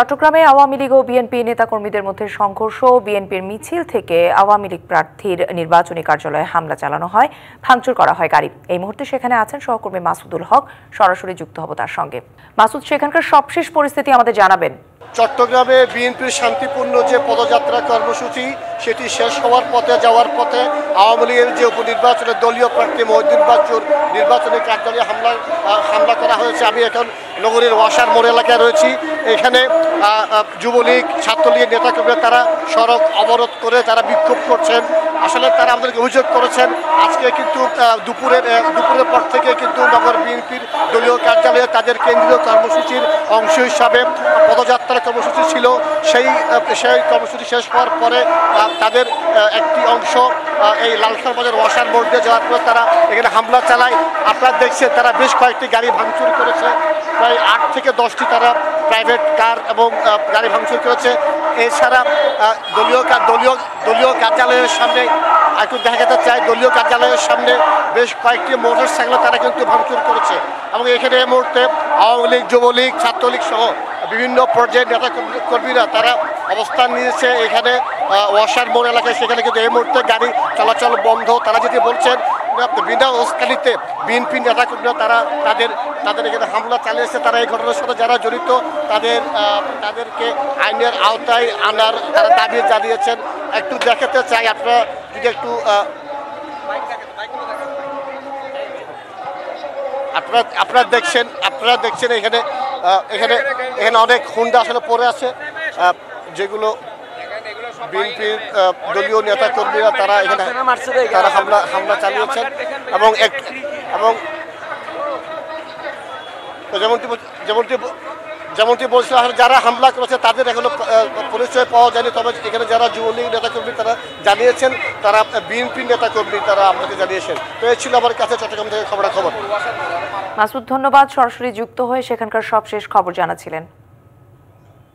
চট্টগ্রামে আওয়ামী লীগ ও বিএনপি নেতাকর্মীদের মধ্যে সংঘর্ষ। বিএনপির মিছিল থেকে আওয়ামী লীগ প্রার্থীর নির্বাচনী কার্যালয়ে হামলা চালানো হয়, ভাঙচুর করা হয় গাড়ি। এই মুহূর্তে সেখানে আছেন সহকর্মী মাসুদুল হক, সরাসরি যুক্ত হব তার সঙ্গে। মাসুদ, সেখানকার সবশেষ পরিস্থিতি আমাদের জানাবেন। চট্টগ্রামে বিএনপির শান্তিপূর্ণ যে পদযাত্রা কর্মসূচি, সেটি শেষ হওয়ার পথে, যাওয়ার পথে আওয়ামী লীগের যে উপনির্বাচনে দলীয় প্রার্থী মহিউদ্দিন বাচ্চুর নির্বাচনী কার্যালয়ে হামলা হামলা করা হয়েছে। আমি এখন নগরীর ওয়াসার মোড় এলাকায় রয়েছি। এখানে যুবলীগ, ছাত্রলীগের নেতাকর্মীরা তারা সড়ক অবরোধ করে তারা বিক্ষোভ করছেন। আসলে তারা আমাদেরকে অভিযোগ করেছেন। আজকে কিন্তু দুপুরের দুপুরের পর থেকে কিন্তু নগর বিএনপির দলীয় কার্যালয়ে তাদের কেন্দ্রীয় কর্মসূচির অংশ হিসাবে পদযাত্রা কর্মসূচি ছিল। সেই সেই কর্মসূচি শেষ হওয়ার পরে তাদের একটি অংশ এই লালখান বাজার ওয়াসার মোড় দিয়ে যাওয়ার পরে তারা এখানে হামলা চালায়। আপনারা দেখছেন তারা বেশ কয়েকটি গাড়ি ভাঙচুর করেছে। প্রায় আট থেকে দশটি তারা প্রাইভেট কার এবং গাড়ি ভাঙচুর করেছে। এছাড়া দলীয় দলীয় দলীয় কার্যালয়ের সামনে একটু দেখা যেতে চাই দলীয় কার্যালয়ের সামনে বেশ কয়েকটি মোটর সাইকেল তারা কিন্তু ভাঙচুর করেছে। এবং এখানে এই মুহূর্তে আওয়ামী লীগ, যুবলীগ, ছাত্রলীগ সহ বিভিন্ন পর্যায়ের নেতা কর্মীরা তারা অবস্থান নিয়েছে এখানে ওয়াসার মোড় এলাকায়। সেখানে কিন্তু এই মুহূর্তে গাড়ি চলাচল বন্ধ। তারা যদি বলছেন, বিনা উস্কানিতে বিএনপি নেতা কর্মীরা তারা তাদের তাদের এখানে হামলা চালিয়েছে। তারা এই ঘটনার সাথে যারা জড়িত, তাদের তাদেরকে আইনের আওতায় আনার তারা দাবি জানিয়েছেন। একটু দেখাতে চাই আপনারা, যদি একটু আপনারা আপনারা দেখছেন আপনারা দেখছেন এখানে এখানে এখানে অনেক হুন্ডা আসলে পড়ে আছে। যেগুলো বিএনপির দলীয় নেতা কর্মীরা তারা এখানে তারা হামলা হামলা চালিয়েছেন এবং এক এবং যেমনটি যেমনটি যেমনটি বলছিলাম আসলে যারা হামলা করেছে তাদের এখনও পরিচয় পাওয়া যায়নি। তবে এখানে যারা যুবলীগ নেতাকর্মী তারা জানিয়েছেন তারা বিএনপি নেতাকর্মী তারা আমাকে জানিয়েছেন। তো এ ছিল আমার কাছে চট্টগ্রাম থেকে খবরাখবর। মাসুদ ধন্যবাদ। সরাসরি যুক্ত হয়ে সেখানকার সবশেষ খবর জানাচ্ছিলেন